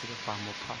这个发木炮。